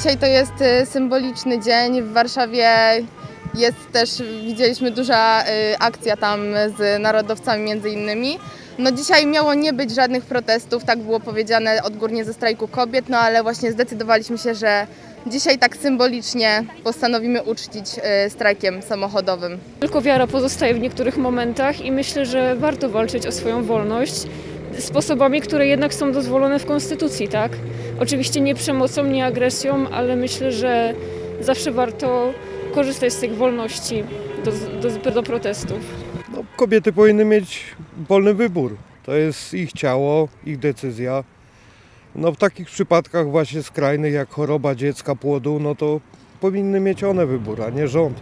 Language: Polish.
Dzisiaj to jest y, symboliczny dzień. W Warszawie jest też, widzieliśmy duża y, akcja tam z narodowcami między innymi. No dzisiaj miało nie być żadnych protestów, tak było powiedziane odgórnie ze strajku kobiet, no ale właśnie zdecydowaliśmy się, że dzisiaj tak symbolicznie postanowimy uczcić y, strajkiem samochodowym. Tylko wiara pozostaje w niektórych momentach i myślę, że warto walczyć o swoją wolność sposobami, które jednak są dozwolone w Konstytucji, tak? Oczywiście nie przemocą, nie agresją, ale myślę, że zawsze warto korzystać z tych wolności do, do, do protestów. No, kobiety powinny mieć wolny wybór. To jest ich ciało, ich decyzja. No, w takich przypadkach właśnie skrajnych jak choroba dziecka, płodu, no to powinny mieć one wybór, a nie rząd.